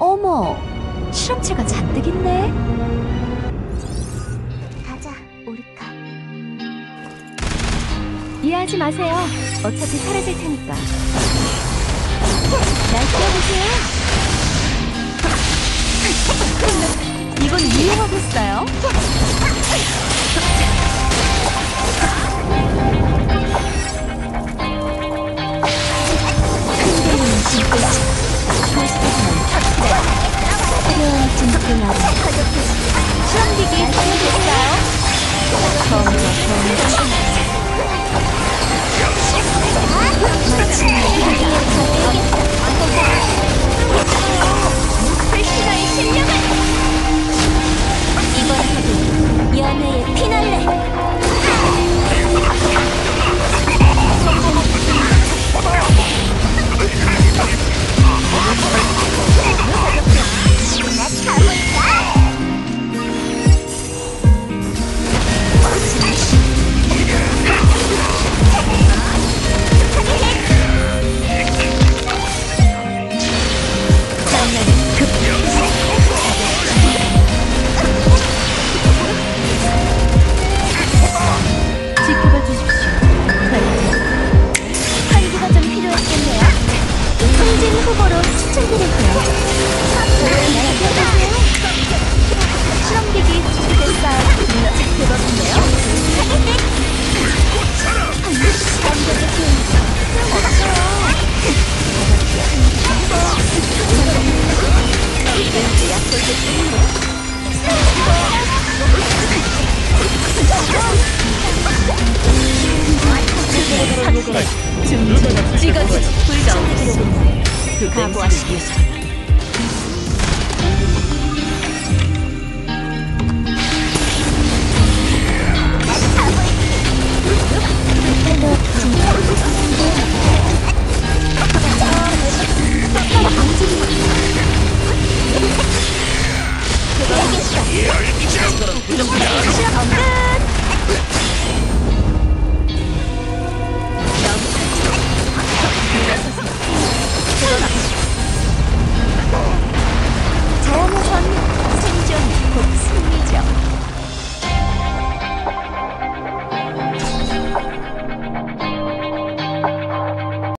어머, 실험체가 잔뜩 있네. 가자, 오리카. 이해하지 마세요. 어차피 사라질 테니까. 날 띄워보세요. 이건 유용하겠어요. 화려한 진풍아리. 실험기기 준비됐어요. 승진 후보로 추천드릴게요. 실험기기 준비됐어요. 대박인데요? 준비 찍어주지 기